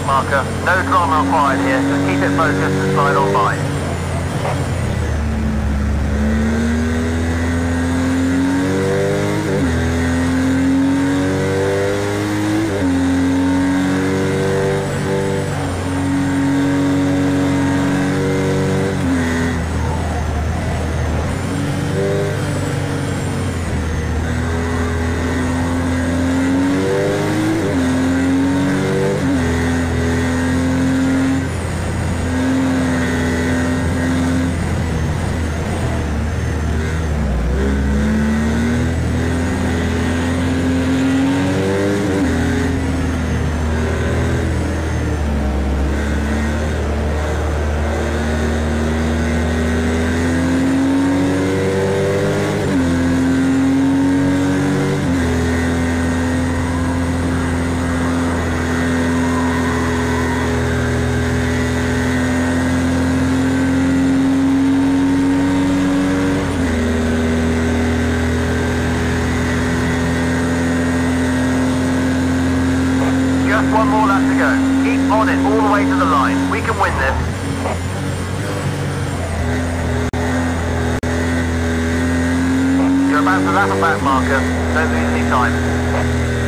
marker. No drama required here, just keep it focused and slide on by. One more lap to go. Keep on it all the way to the line. We can win this. You're about to lap a backmarker. Don't lose any time.